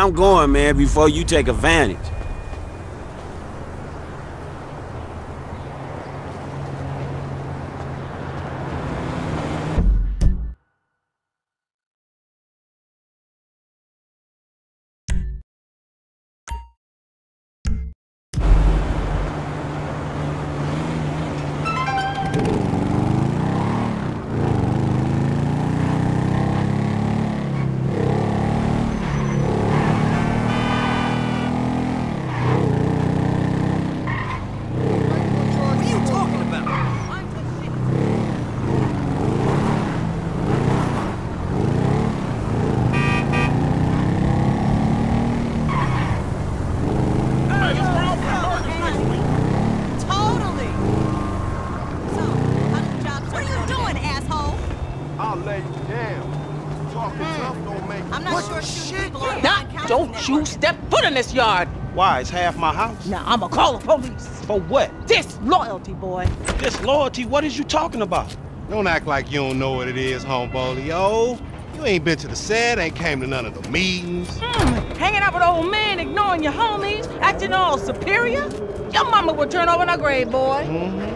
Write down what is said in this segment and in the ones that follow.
I'm going, man, before you take advantage. Don't you step foot in this yard. Why? It's half my house. Now, I'ma call the police. For what? Disloyalty, boy. Disloyalty? What is you talking about? Don't act like you don't know what it is, homeboy. Yo, you ain't been to the set, ain't came to none of the meetings. Mm, hanging out with old men, ignoring your homies, acting all superior? Your mama would turn over in her grave, boy.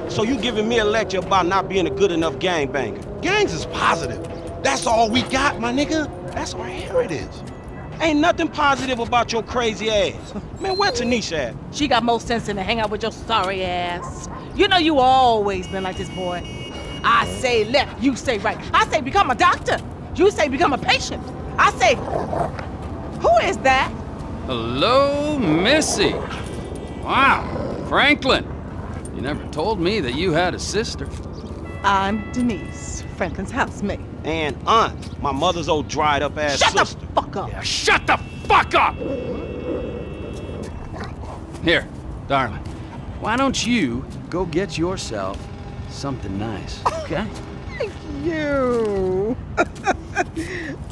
So you giving me a lecture about not being a good enough gangbanger? Gangs is positive. That's all we got, my nigga. That's our heritage. Ain't nothing positive about your crazy ass. Man, where Tanisha at? She got more sense than to hang out with your sorry ass. You know you always been like this, boy. I say left, you say right. I say become a doctor. You say become a patient. I say, who is that? Hello, Missy. Wow, Franklin. You never told me that you had a sister. I'm Denise, Franklin's housemate. And aunt, my mother's old dried up ass Shut sister. the fuck up. Yeah, shut the fuck up! Here, darling. Why don't you go get yourself something nice, okay? Thank you.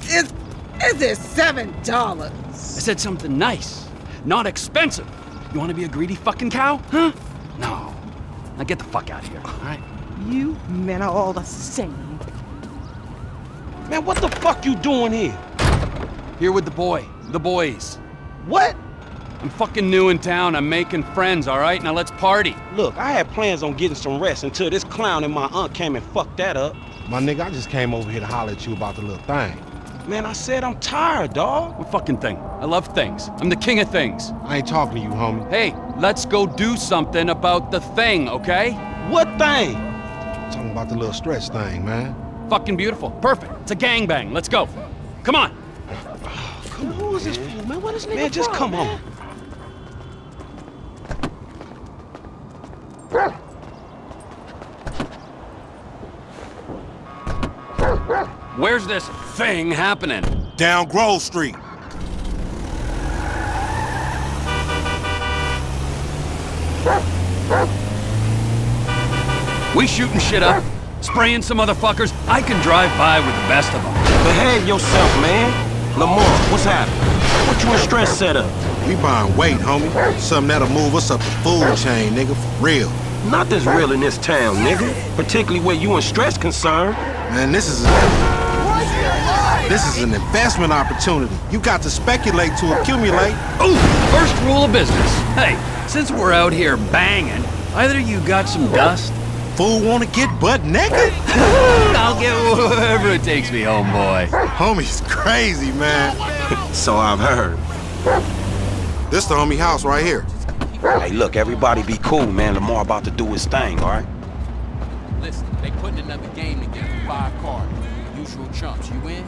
is, is this seven dollars? I said something nice, not expensive. You want to be a greedy fucking cow, huh? No. Now get the fuck out of here, all right? You men are all the same. Man, what the fuck you doing here? Here with the boy, the boys. What? I'm fucking new in town. I'm making friends, all right? Now let's party. Look, I had plans on getting some rest until this clown and my aunt came and fucked that up. My nigga, I just came over here to holler at you about the little thing. Man, I said I'm tired, dawg. What fucking thing? I love things. I'm the king of things. I ain't talking to you, homie. Hey, let's go do something about the thing, okay? What thing? talking about the little stretch thing, man. Fucking beautiful. Perfect. It's a gangbang. Let's go. Come on. come Who is this fool, man? What is nigga Man, just from, come man? on. Where's this thing happening? Down Grove Street. We shooting shit up, spraying some motherfuckers. I can drive by with the best of them. Behave yourself, man. Lamar, what's happening? What you and Stretch set up? We buying weight, homie. Something that'll move us up the food chain, nigga, for real. Not this real in this town, nigga. Particularly where you and Stretch concerned. Man, this is this is an investment opportunity. You got to speculate to accumulate. Ooh, first rule of business. Hey, since we're out here banging, either you got some dust, Fool wanna get butt naked? I'll get wherever it takes me, homeboy. Homie's crazy, man. So I've heard. This the homie house right here. Hey, look, everybody be cool, man. Lamar about to do his thing, all right? Listen, they putting another game together. Five cards. Usual chumps. You in?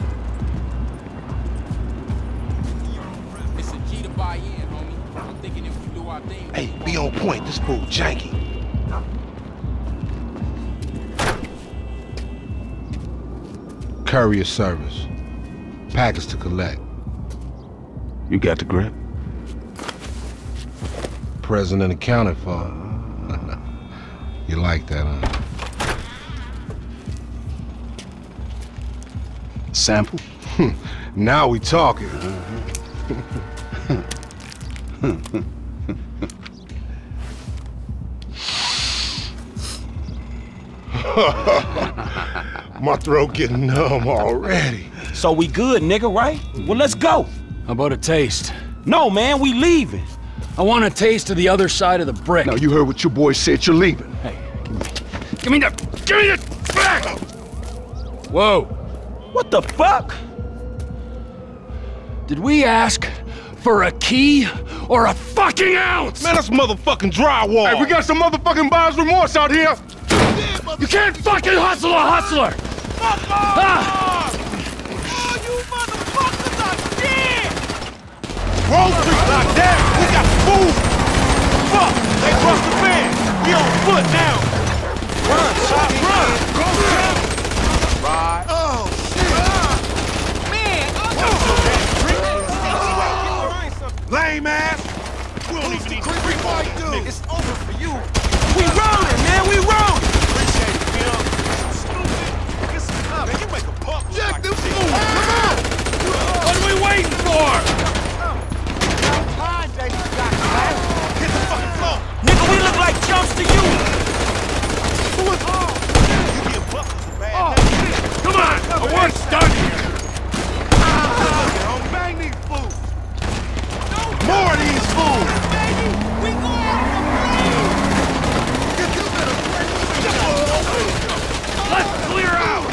It's a G to buy in, homie. I'm thinking if we do our thing. Hey, be on point. This fool janky. Courier service. Package to collect. You got the grip? Present and accounted for. you like that, huh? Sample? Now we talking. My throat getting numb already. So we good, nigga, right? Well, let's go. How about a taste? No, man, we leaving. I want a taste of the other side of the brick. Now, you heard what your boy said. You're leaving. Hey, give me give me the... Give me the... Back! Whoa. What the fuck? Did we ask for a key or a fucking ounce? Man, that's motherfucking drywall. Hey, we got some motherfucking buyer's remorse out here. You can't fucking hustle a hustler! Ah! Wall Street locked down. We got to move. Fuck. They the. We on foot now. Run, shot, run. Go. Ride. Oh, shit. Man. Lame ass. We don't even need to white dude. It's over for you. We rolling, man, we rolling. Appreciate it, Bill. Stupid. Get some up. Man, you make a buck Jack, like them fools. Come on. What are we waiting for? Hit the fucking floor. Nigga, we look like chumps to you. You get busted for bad oh, Come on! The work's done here! Don't bang these fools. More of these fools. Let's clear out!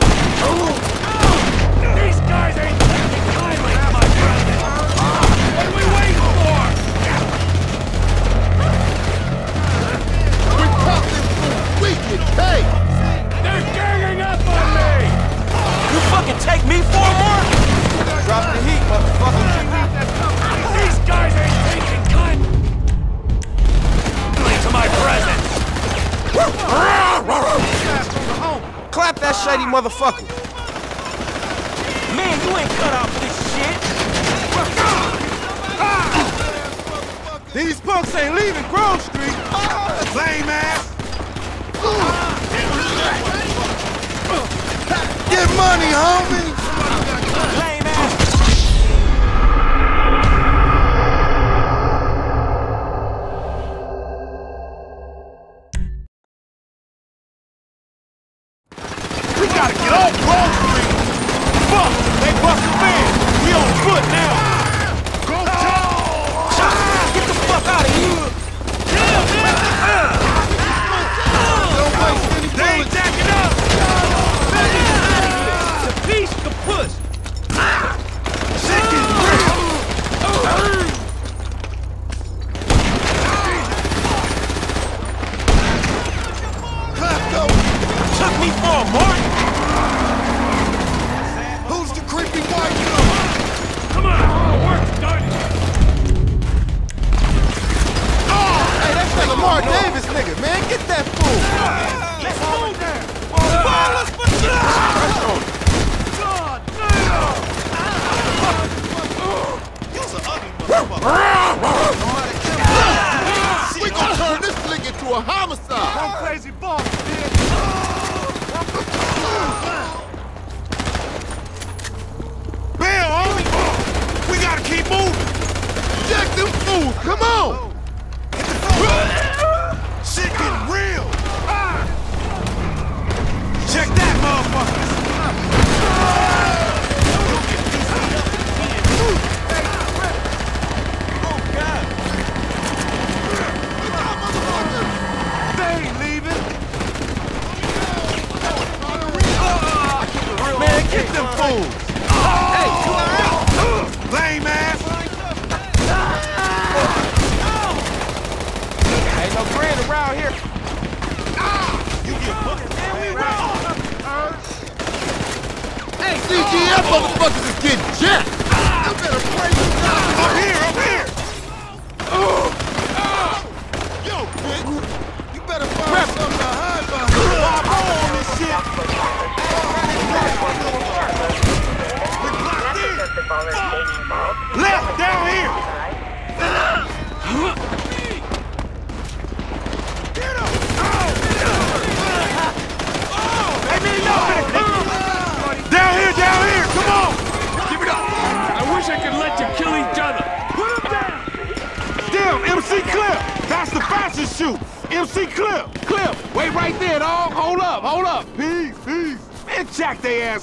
They're ganging up on me! You fucking take me for a mark? Drop the heat, motherfucker. These guys ain't taking kindly to my presence! Clap that shady motherfucker. Man, you ain't cut out for this shit. Ah! These punks ain't leaving Grove Street. Lame ass. Get money, homie. We gotta get off Grove Hey, that's that Lamar Davis nigga, man. Get that fool. Let's move there. Ball us for an. We gonna turn this flick into a homicide. One crazy boss, Bill, homie. We gotta keep moving. Jack them fools, come on. Shit getting real. Check that motherfucker. They leaving. Uh-uh. Man, get them fools.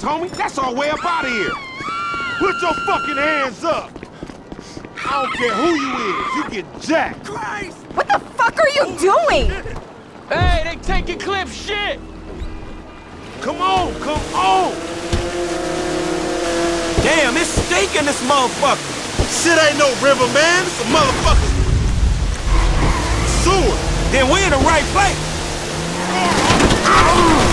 Jack homie! That's our way up out of here! Put your fucking hands up! I don't care who you is, you get jacked. What the fuck are you doing? Hey, they taking clip shit! Come on, come on! Damn, it's steak in this motherfucker. Shit ain't no river, man. It's a motherfucker sewer. Then we in the right place. Let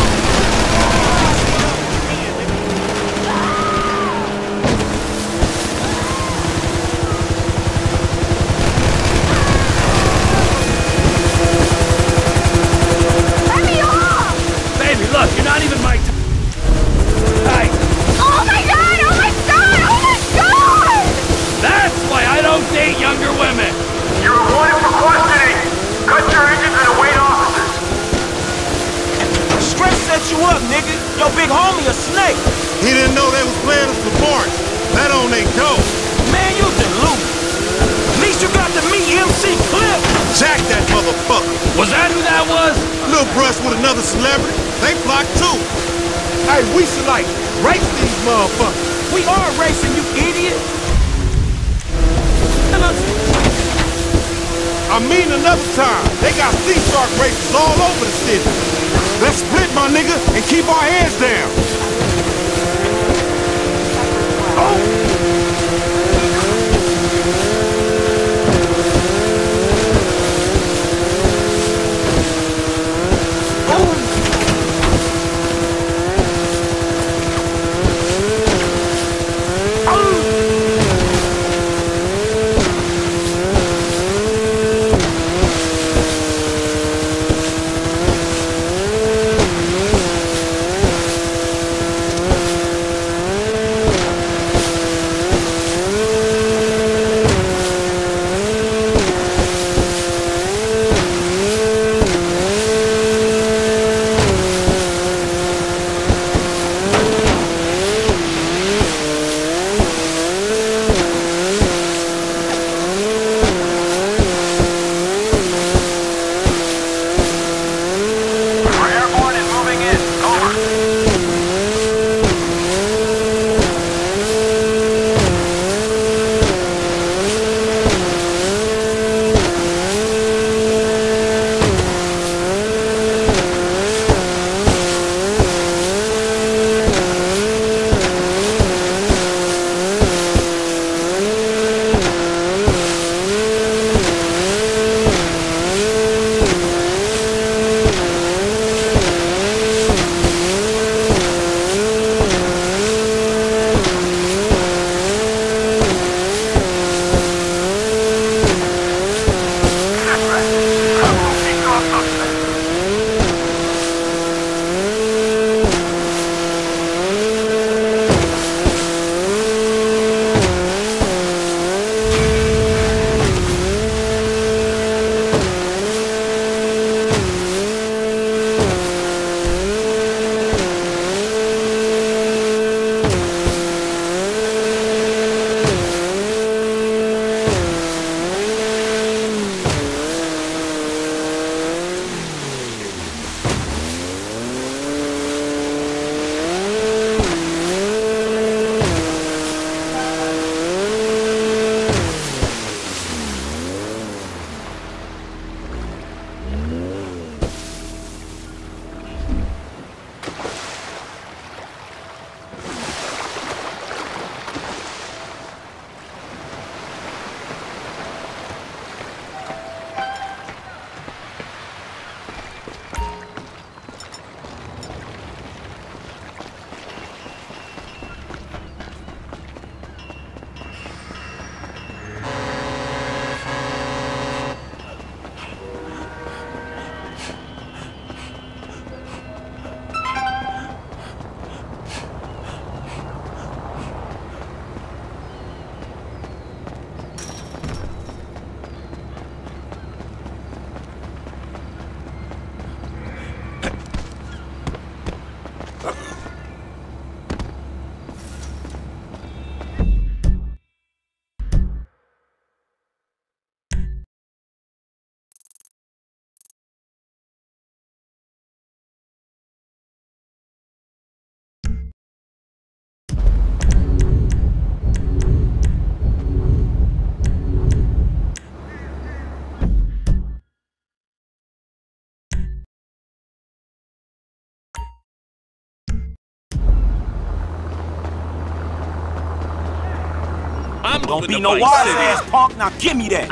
I'm Don't be no Vice wise ass punk. Now give me that.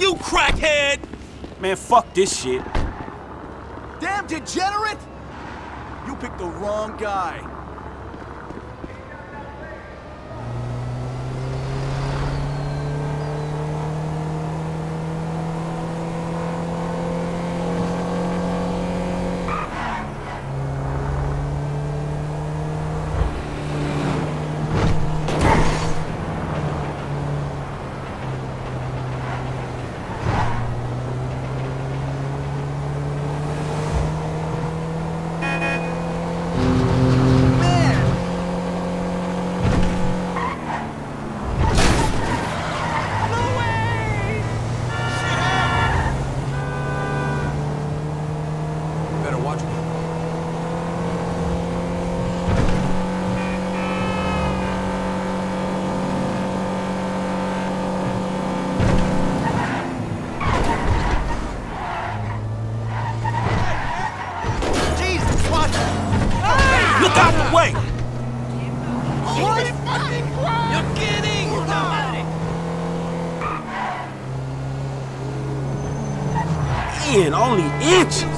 You crackhead! Man, fuck this shit. Damn degenerate! You picked the wrong guy. Better watch it. Jesus, watch Look out the way. You're kidding! Man,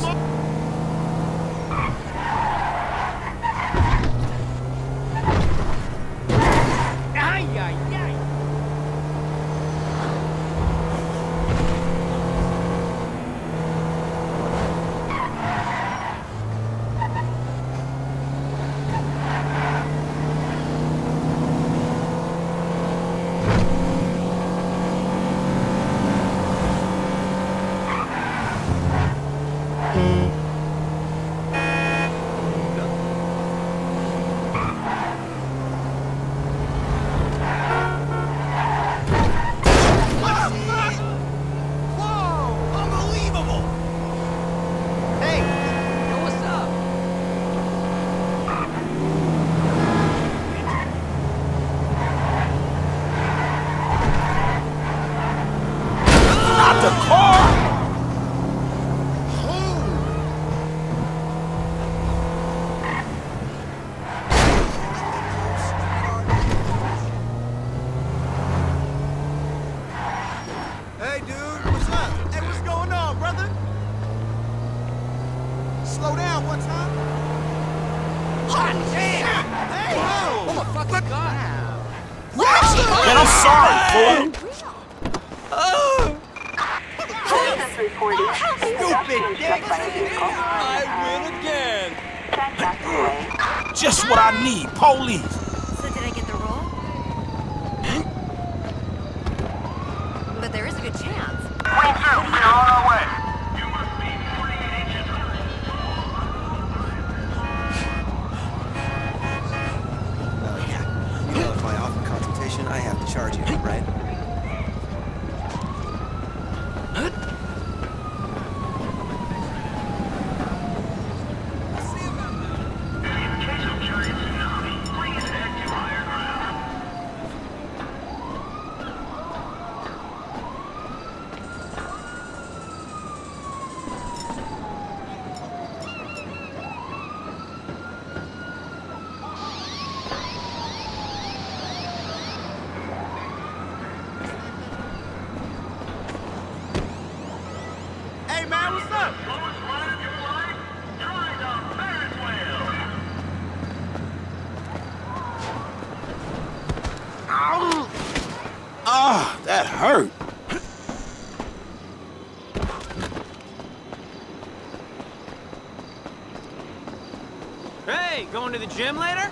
gym later?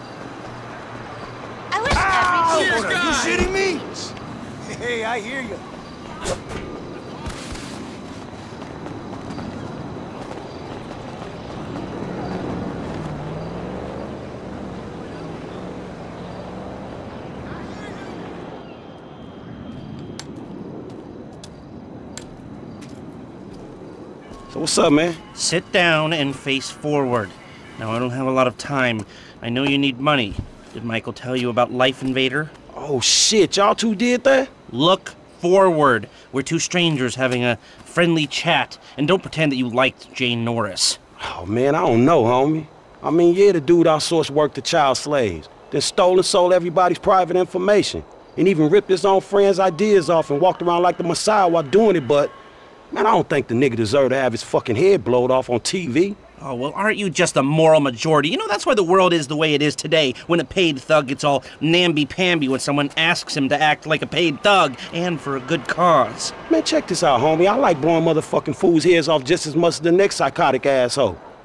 I wish every ah, Cheers, You guys! shitting me? Hey, I hear you. So what's up, man? Sit down and face forward. Now, I don't have a lot of time. I know you need money. Did Michael tell you about Lifeinvader? Oh shit, y'all two did that? Look forward. We're two strangers having a friendly chat, and don't pretend that you liked Jay Norris. Oh man, I don't know, homie. I mean, yeah, the dude outsourced work to child slaves, then stole and sold everybody's private information. and even ripped his own friends' ideas off and walked around like the Messiah while doing it, but man, I don't think the nigga deserved to have his fucking head blowed off on TV. Oh, well, aren't you just a moral majority? You know, that's why the world is the way it is today, when a paid thug gets all namby-pamby when someone asks him to act like a paid thug, and for a good cause. Man, check this out, homie. I like blowing motherfucking fools' heads off just as much as the next psychotic asshole.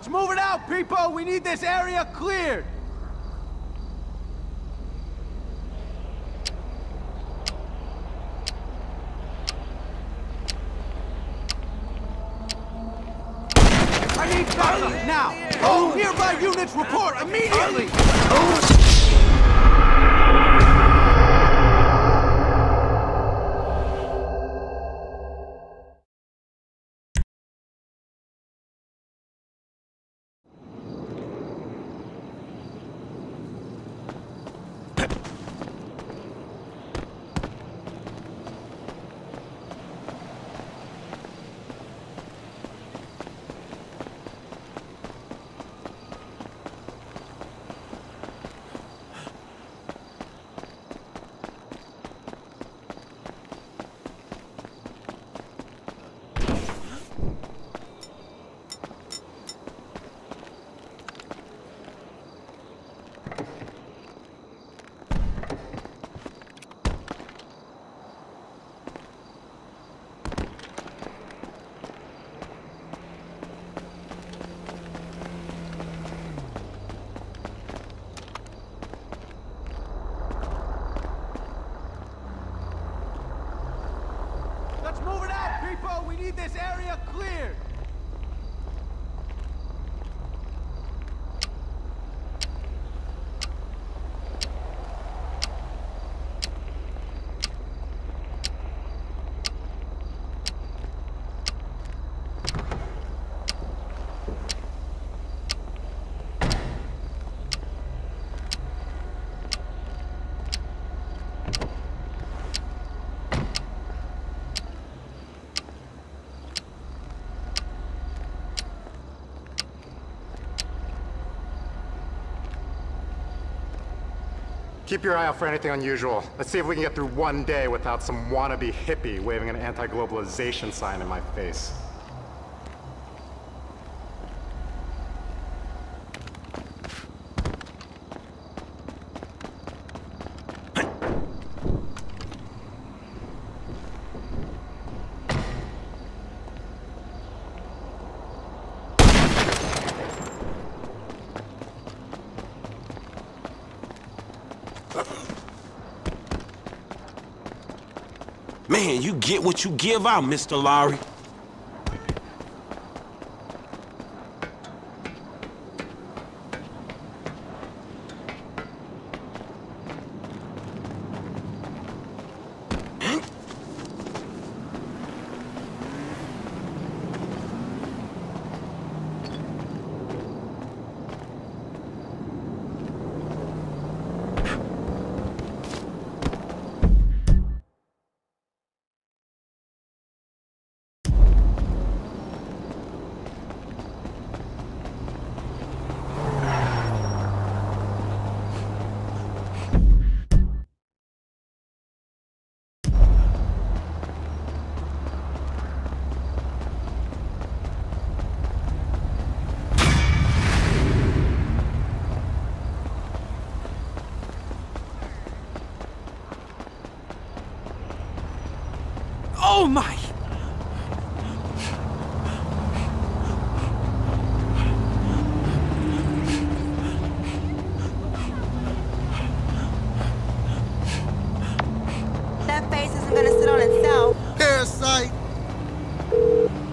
Let's move it out, people! We need this area cleared! I need backup, now! All nearby units report immediately! Keep your eye out for anything unusual. Let's see if we can get through one day without some wannabe hippie waving an anti-globalization sign in my face. Man, you get what you give out, Mr. Lowry. Oh my! That face isn't gonna sit on itself. Parasite.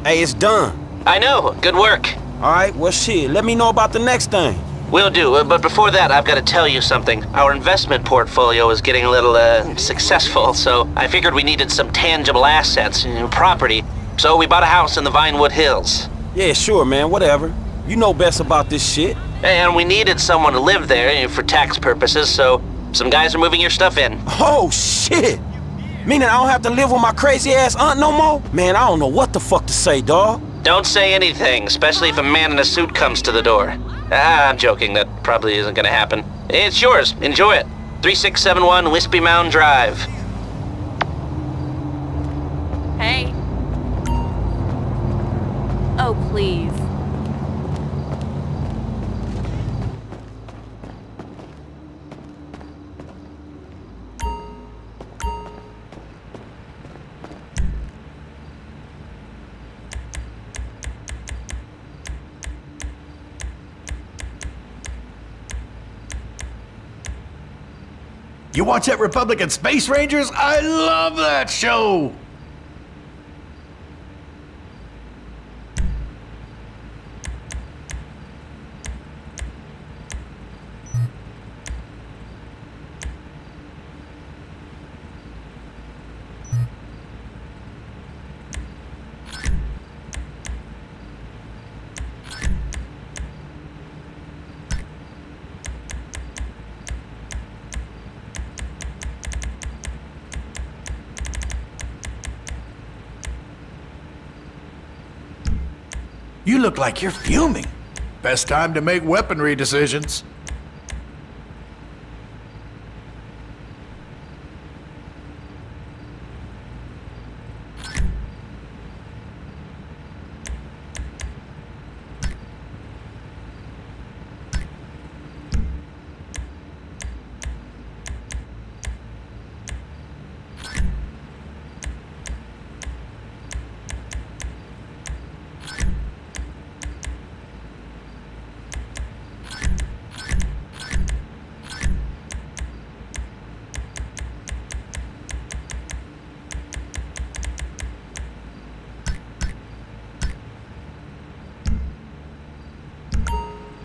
Hey, it's done. I know. Good work. All right, well, shit, let me know about the next thing. Will do, uh, but before that, I've got to tell you something. Our investment portfolio is getting a little, uh, successful, so I figured we needed some tangible assets, know, property. So we bought a house in the Vinewood Hills. Yeah, sure, man, whatever. You know best about this shit. And we needed someone to live there know, for tax purposes, so some guys are moving your stuff in. Oh, shit! Meaning I don't have to live with my crazy ass aunt no more? Man, I don't know what the fuck to say, dawg. Don't say anything, especially if a man in a suit comes to the door. Ah, I'm joking. That probably isn't gonna happen. It's yours. Enjoy it. 3671 Whispymound Drive. Watch that Republican Space Rangers? I love that show! You look like you're fuming. Best time to make weaponry decisions.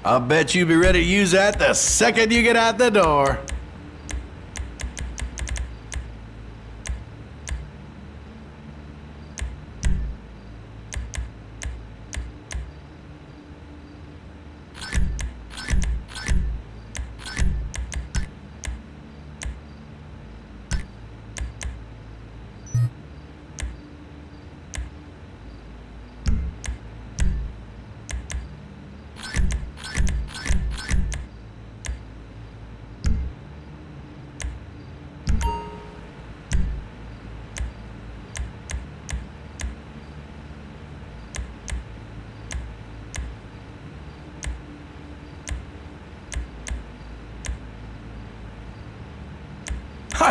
I'll bet you'll be ready to use that the second you get out the door.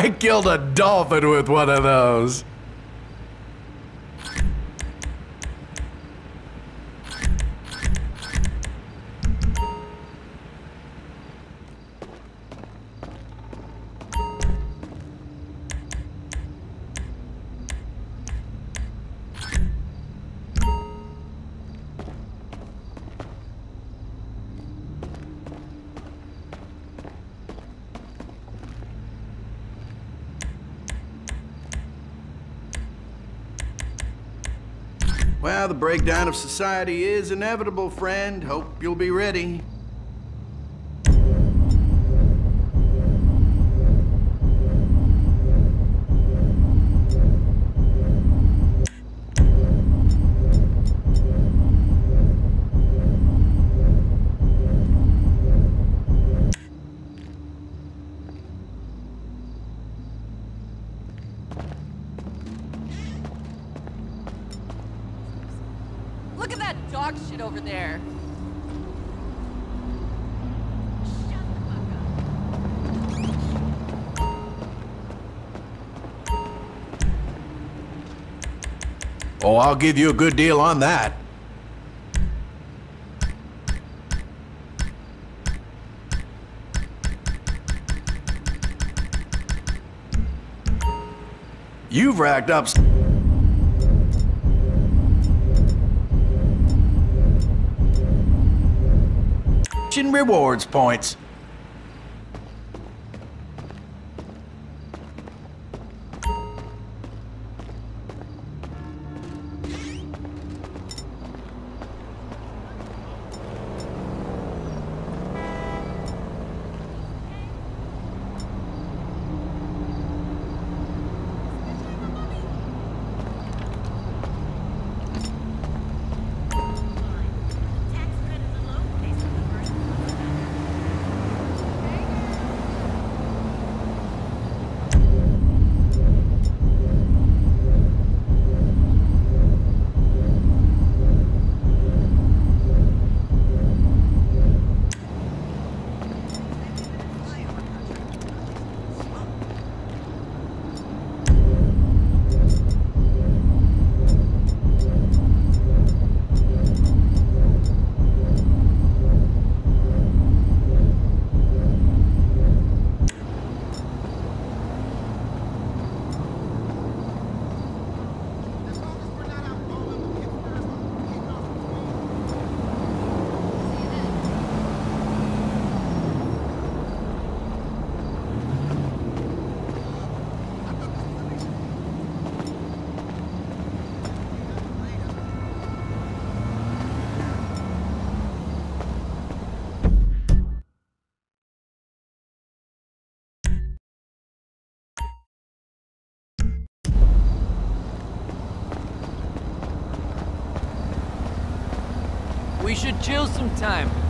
I killed a dolphin with one of those. Breakdown of society is inevitable, friend. Hope you'll be ready. That dog shit over there. Oh, I'll give you a good deal on that. You've racked up. Rewards points. We should chill sometime.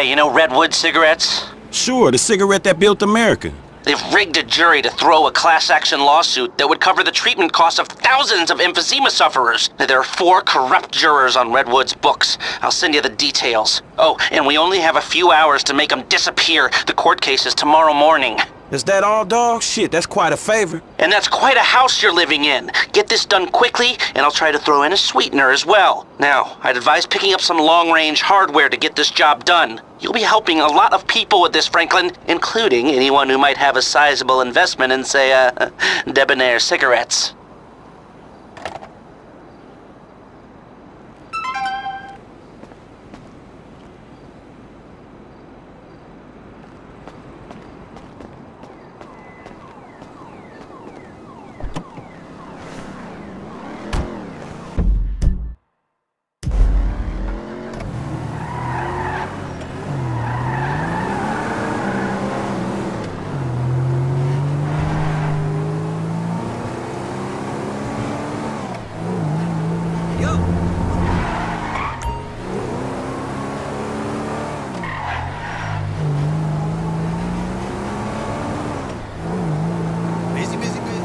Okay, you know Redwood cigarettes? Sure, the cigarette that built America. They've rigged a jury to throw a class action lawsuit that would cover the treatment costs of thousands of emphysema sufferers. There are four corrupt jurors on Redwood's books. I'll send you the details. Oh, and we only have a few hours to make them disappear. The court case is tomorrow morning. Is that all, dog? Shit, that's quite a favor. And that's quite a house you're living in. Get this done quickly, and I'll try to throw in a sweetener as well. Now, I'd advise picking up some long-range hardware to get this job done. You'll be helping a lot of people with this, Franklin, including anyone who might have a sizable investment in, say, uh, Debonaire cigarettes. Busy, busy, busy.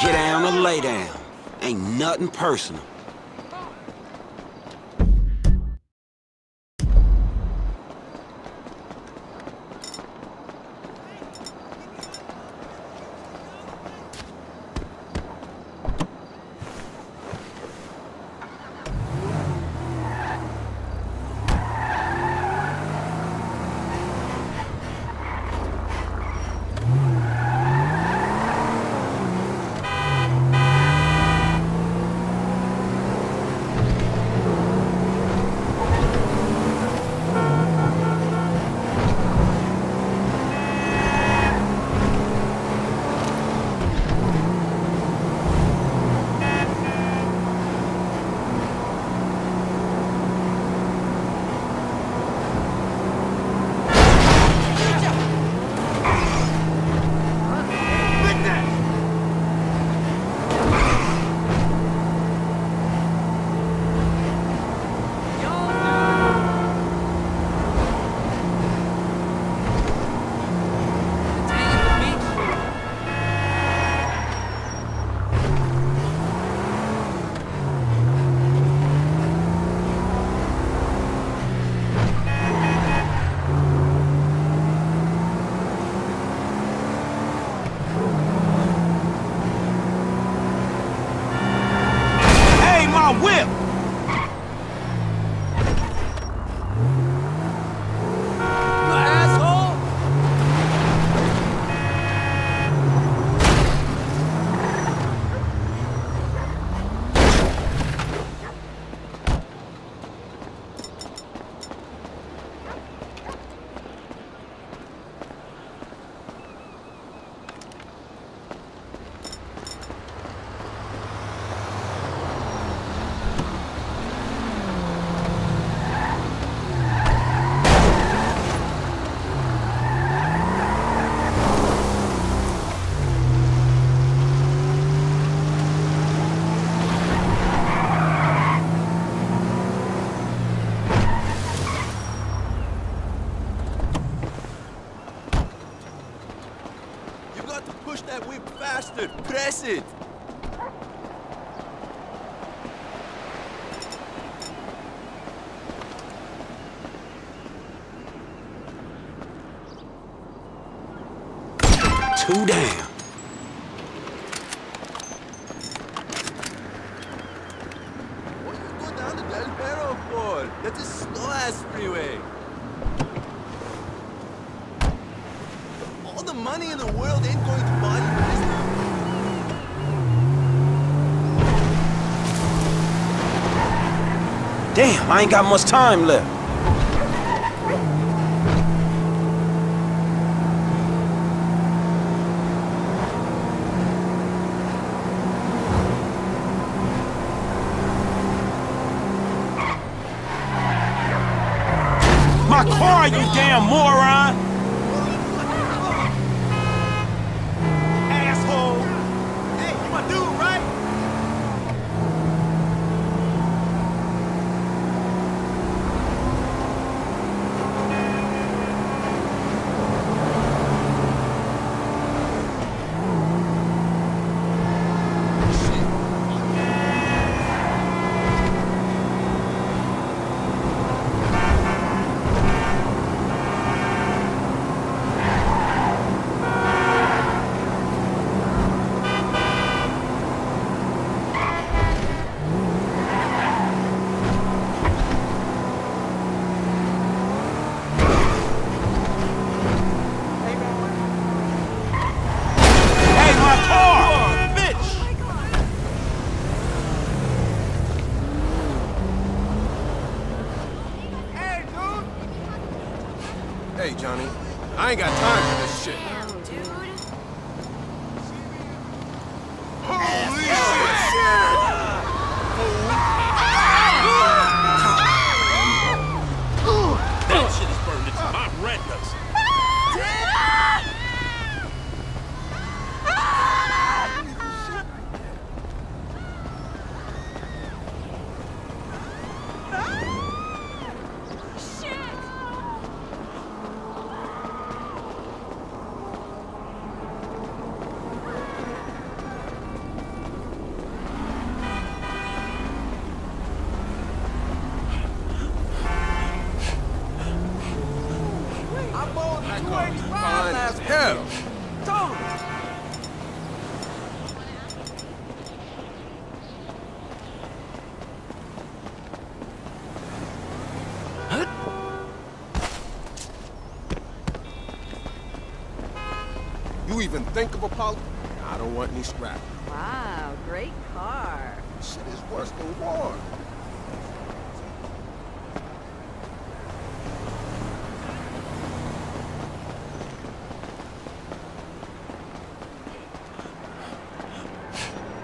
Get down or lay down. Ain't nothing personal. Press it! Too damn. What you go down to Del Perro for? That's a slow-ass freeway. All the money in the world ain't going to buy you this. Damn, I ain't got much time left. My car, you damn moron! Asshole! Hey, you my dude, right? Hey, my car! Bitch! Hey, dude! Hey, Johnny. I ain't got time even think of apology? I don't want any scrap. Wow, great car. Shit is worse than war.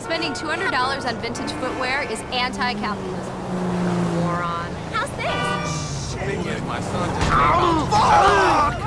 Spending $200 on vintage footwear is anti-capitalism. Moron. How's things? Thing is, my son just. Oh, Jesus!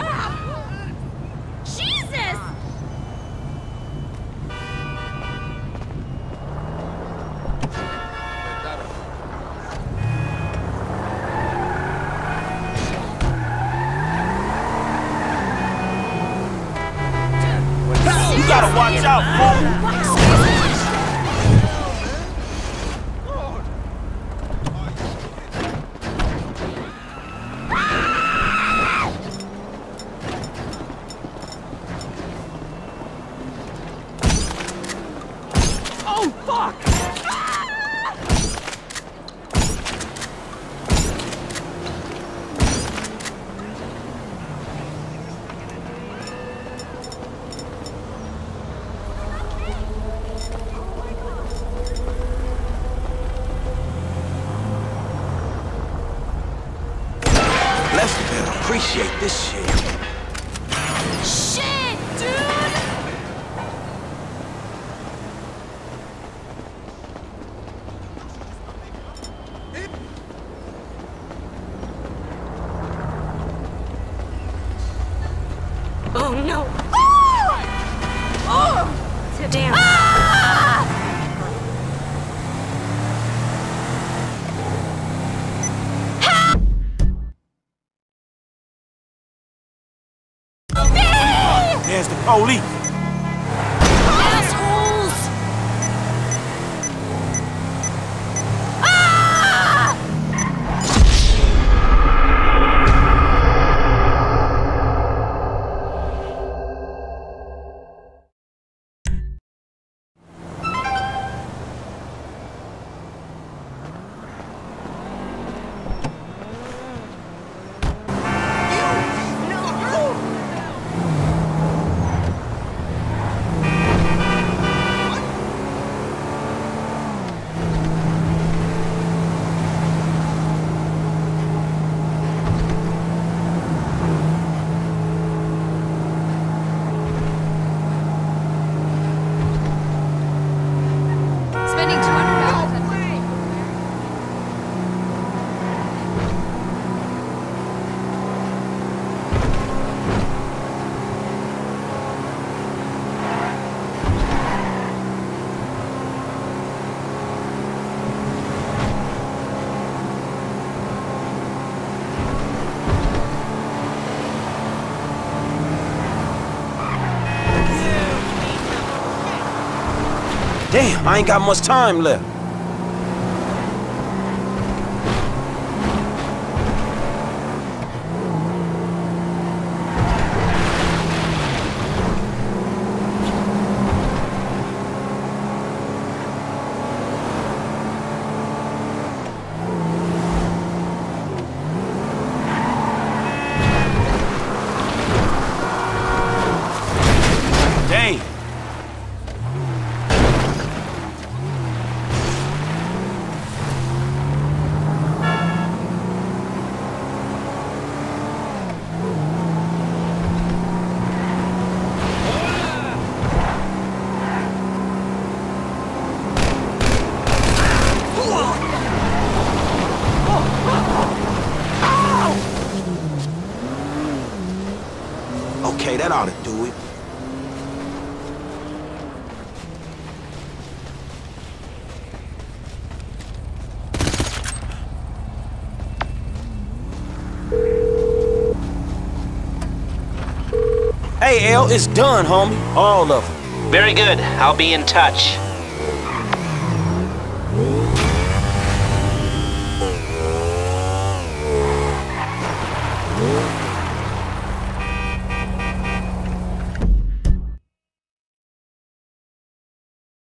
Damn! Ah! There's the police. Damn, I ain't got much time left. Damn. Okay, that ought to do it. Hey, L, it's done, homie. All of them. Very good. I'll be in touch.